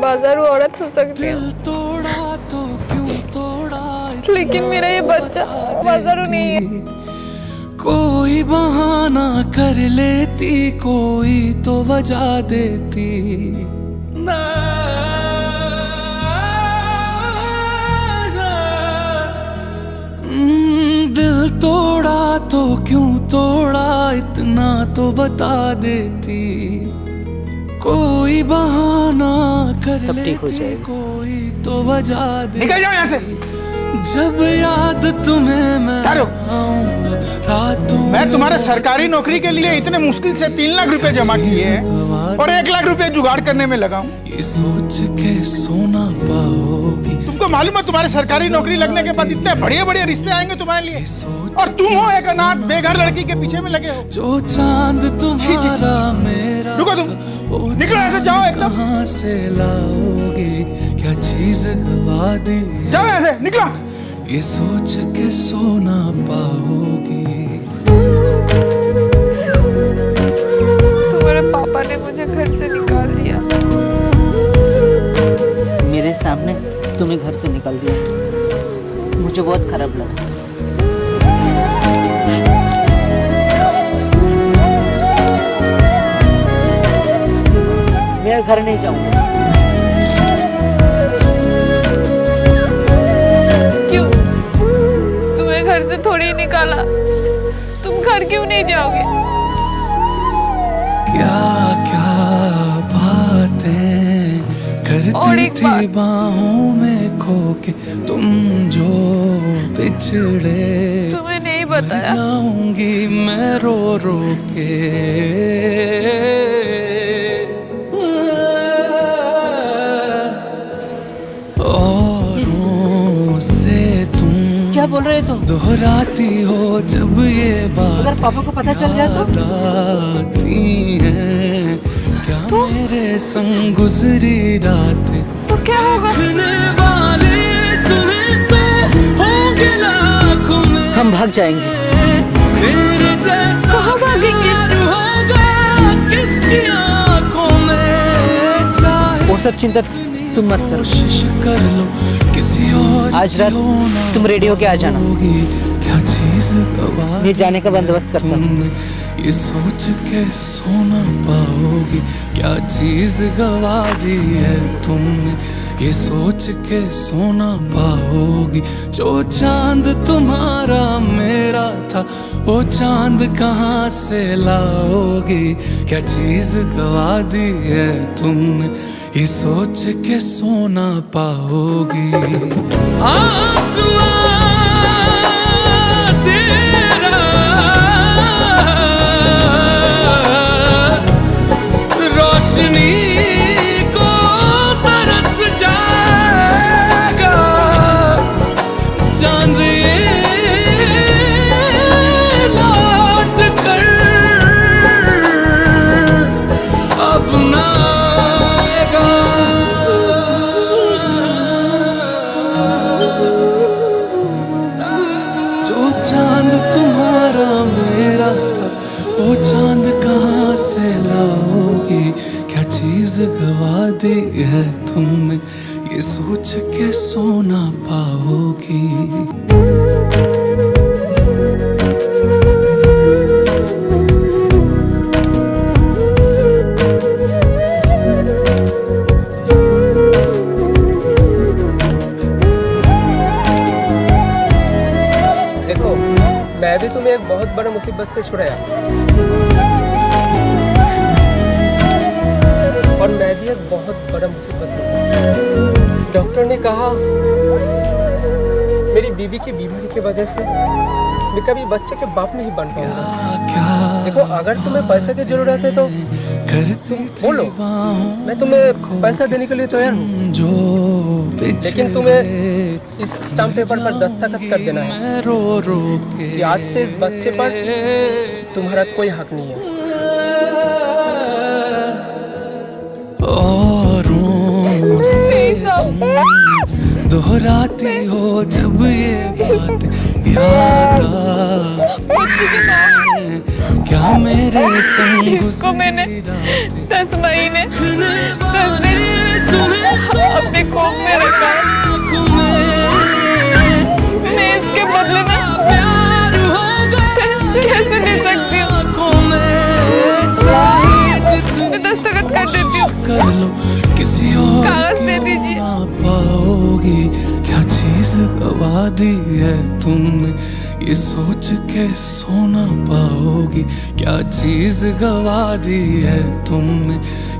बाजारू औरत हो सकती हूँ। तोड़ा तो क्यों तोड़ा लेकिन मेरा ये बच्चा बाजारू नहीं है। कोई बहाना कर लेती कोई तो वजह देती। ना। हम्म, दिल तोड़ा तो क्यों तोड़ा इतना तो बता देती। कोई बहाना कर लेते कोई तो वजह दे निकल जाओ यहाँ से। जब याद तुम्हें मैं रातों मैं तुम्हारे सरकारी नौकरी के लिए इतने मुश्किल से तीन लाख रुपए जमा किए हैं। और एक लाख रुपए जुगाड़ करने में लगा हूँ। ये सोच के सोना पाओगी। तुमको मालूम है तुम्हारे सरकारी नौकरी लगने के बाद इतने बढ़िया बढ़िया रिश्ते आएँगे तुम्हारे लिए? और तुम हो एक अनाथ बेघर लड़की के पीछे में लगे हो। जो चाँद तुम्हारा मेरा रुको तुम। निकलो यहाँ से, जाओ एकदम। कहाँ से लाओगे? क्या चीज़ जाओ यहाँ से निकलो। ये सोच के सोना पाओगी। से निकल दिया। मुझे बहुत खराब लगा। मैं घर नहीं जाऊँगा। क्यों? तुम्हें घर से थोड़ी निकाला। तुम घर क्यों नहीं जाओगे? क्या क्या एक थी बाहों में खो के तुम जो बिछड़े तुम्हें नहीं बताया। जाऊँगी मैं रो रो के। तुम क्या बोल रहे तुम? दोहराती हो जब ये बात अगर पापा को पता चल गया तो? हैं। क्या मेरे संग गुजरी रातें। तो क्या होगा? वाले तुम्हें तो होंगे लाखों में। हम भाग जाएँगे। मेरे जैसा कहाँ भागेंगे? किसकी आँखों में? वो सब चिंता तुम मत करो। कोशिश कर लो किसी और आज रात की तुम रेडी होके आ जाना। क्या चीज़ मैं जाने का बंदोबस्त करता हूँ। ये सोच के सोना पाओगी। क्या चीज़ गवा दी है तुमने? ये सोच के सोना पाओगी। जो चाँद तुम्हारा मेरा था, वो चाँद कहाँ से लाओगी? क्या चीज़ गवा दी है तुमने? ये सोच के सोना पाओगी। आसमां चाँद तुम्हारा मेरा था। वो चाँद कहाँ से लाओगे? क्या चीज़ गवा दी है तुमने? ये सोच के सोना पाओगी। मुसीबत से छुड़ाया। और मैं भी एक बहुत बड़ा मुसीबत में डॉक्टर ने कहा मेरी बीवी की बीमारी की वजह से मैं कभी बच्चे के बाप नहीं बन पाऊँगा। देखो अगर तुम्हें पैसे की ज़रूरत है तो बोलो। मैं तुम्हें पैसा देने के लिए तैयार हूँ। जो लेकिन तुम्हें इस स्टाम्प पेपर पर दस्तखत कर देना है रो रो कि। आज से इस बच्चे पर तुम्हारा कोई हक नहीं है। दोहराती हो जब ये बात याद आए क्या मेरे संग इसको मैंने दस महीने देखने दस दिन वाले तुम्हें में रखा में इसके बदले में कैसे दे सकती हूँ? में दस्तखत कर देती हूँ। कर लो किसी और कागज़ दे दीजिए। पाओगी। क्या चीज़ गवा दी है तुमने? ये सोच के सोना पाओगी। क्या चीज़ गवा दी है तुमने?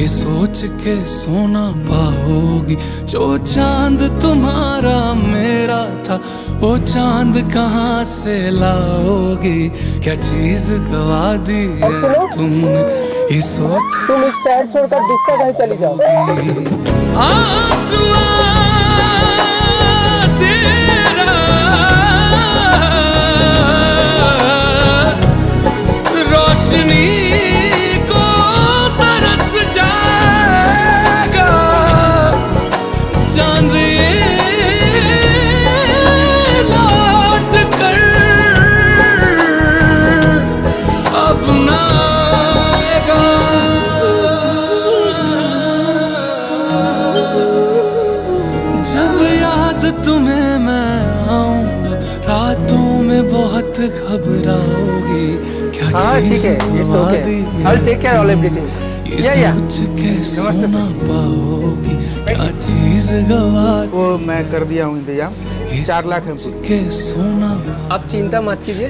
ये सोच के सोना पाओगी। जो चाँद तुम्हारा मेरा था वो चाँद कहाँ से लाओगी? क्या चीज़ गवा दी है तुमने? ये सोच तुम इस शहर छोड़कर दूसरा कहीं चली जाओ। Destiny. ठीक है it's okay I will take care all everything ये या या सोच के सोना पाओगी क्या चीज़ गवा दी वो मैं कर दिया हूँ इंतज़ाम चार लाख सोना आप चिंता मत कीजिए।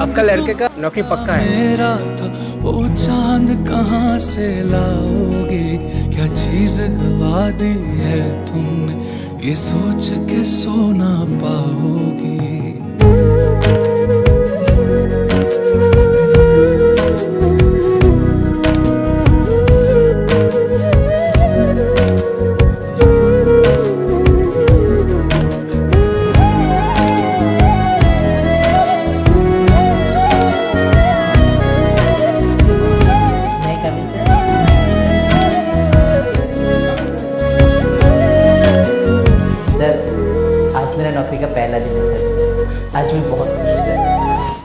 आपका लड़के का नौकरी पक्का है। मेरा था वो चाँद कहाँ से लाओगे? क्या चीज़ गवा दी है तुमने? ये सोच के सोना पाओगी।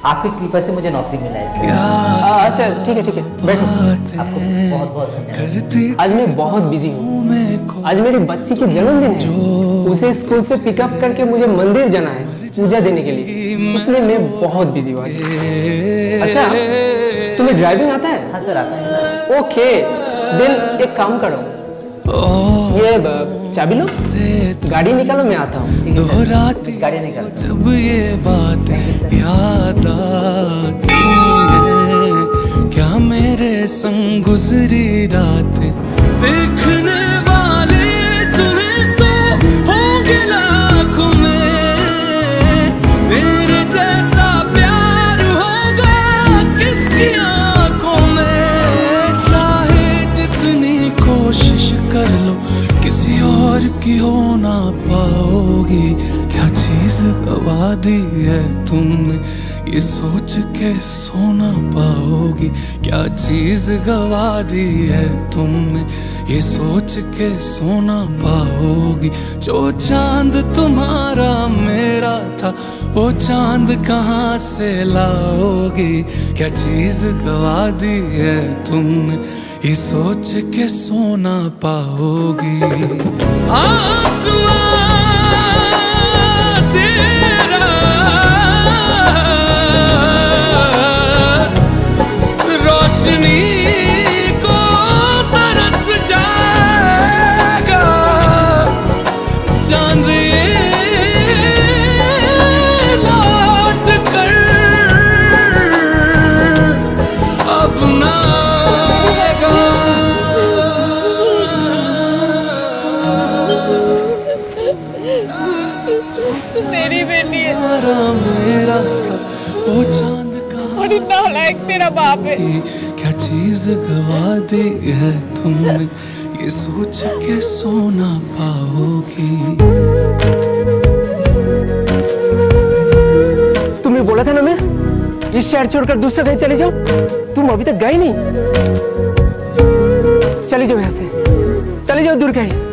आपकी कृपा से मुझे नौकरी मिला है अच्छा ठीक है ठीक है। बैठो। आपको बहुत बहुत धन्यवाद। आज मैं बहुत बिज़ी हूँ। आज मेरी बच्ची की जन्मदिन है। उसे स्कूल से पिकअप करके मुझे मंदिर जाना है पूजा देने के लिए। इसलिए मैं बहुत बिज़ी हूँ अच्छा तुम्हें ड्राइविंग आता है? हाँ सर आता है। ओके देन एक काम करो। ओ ये चाबी लो गाड़ी निकालो मैं आता हूँ दो रात। दोहराती गाड़ी निकालो जब ये बात. याद आती है क्या मेरे संग गुजरी रात देखने ये सोच के सोना पाओगी। क्या चीज़ गवा दी है तुमने? ये सोच के सोना पाओगी। जो चाँद तुम्हारा मेरा था, वो चाँद कहाँ से लाओगी? क्या चीज़ गवा दी है तुमने? ये सोच के सोना पाओगी। आसमां मेरी बेटी है। मेरा मेरा था वो चाँद कहाँ और इतना लायक तेरा बाप है। क्या चीज़ गवा दी है तुमने? ये सोच के सोना पाओगी। तुमने बोला था ना मैं? इस शहर छोड़कर दूसरे कहीं चले जाओ? तुम अभी तक गए नहीं? चले जाओ यहाँ से। चले जाओ दूर कहीं।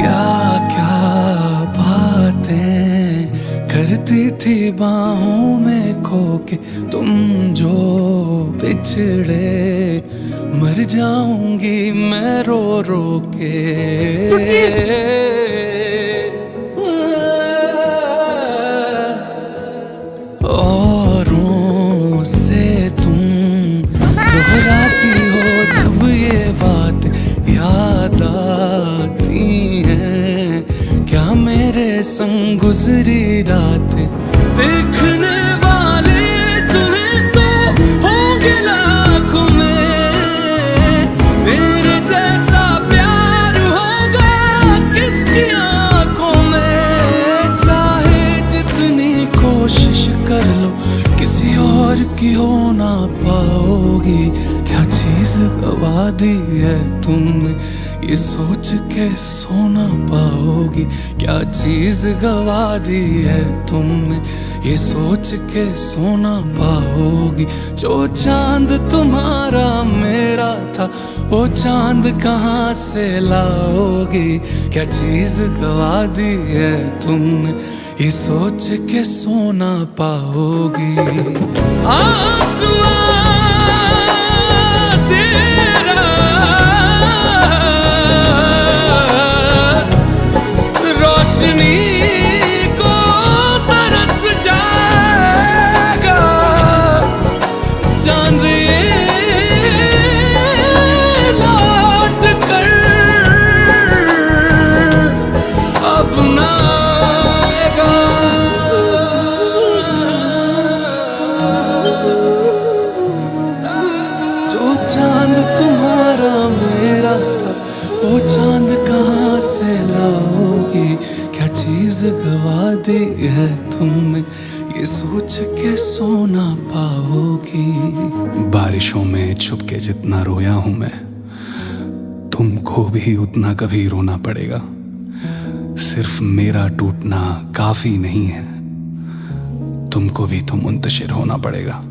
क्या क्या बातें करती थी बाहों में खो के तुम जो बिछड़े मर जाऊँगी मैं रो रो के। संग गुजरी रात। देखने वाले तुम्हें तो होंगे लाखों में। मेरे जैसा प्यार होगा किसकी आँखों में? चाहे जितनी कोशिश कर लो, किसी और की हो ना पाओगी। क्या चीज़ गवा दी है तुमने? ये सोच के सोना पाओगी। क्या चीज़ गवा दी है तुमने? ये सोच के सोना पाओगी। जो चाँद तुम्हारा मेरा था, वो चाँद कहाँ से लाओगी? क्या चीज़ गवा दी है तुमने? ये सोच के सोना पाओगी। आसमां क्या चीज़ गवा दी है तुमने? ये सोच के सोना पाओगी। बारिशों में छुप के जितना रोया हूँ मैं, तुमको भी उतना कभी रोना पड़ेगा। सिर्फ़ मेरा टूटना काफ़ी नहीं है, तुमको भी तो मुंतशिर होना पड़ेगा।